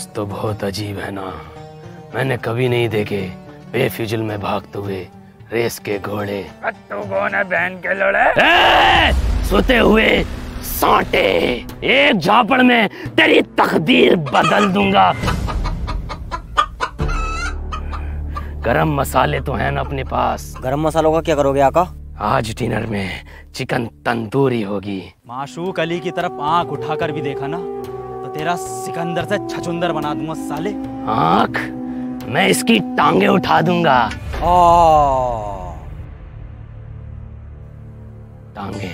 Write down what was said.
दोस्त तो बहुत अजीब है ना। मैंने कभी नहीं देखे। बेफिजुल में भागते हुए रेस के घोड़े। तू कौन है बहन के लोड़े? सोते हुए सांटे। एक झापड़ में तेरी तकदीर बदल दूँगा। गरम मसाले तो हैं ना अपने पास। गरम मसालों का क्या करोगे आका? आज डिनर में चिकन तंदूरी होगी। माशूक अली की तरफ़ आँख उठाकर भी देखा ना। तो तेरा सिकंदर से छचुंदर बना दूँगा साले। आख मैं इसकी टांगे उठा दूँगा। ओ टांगे।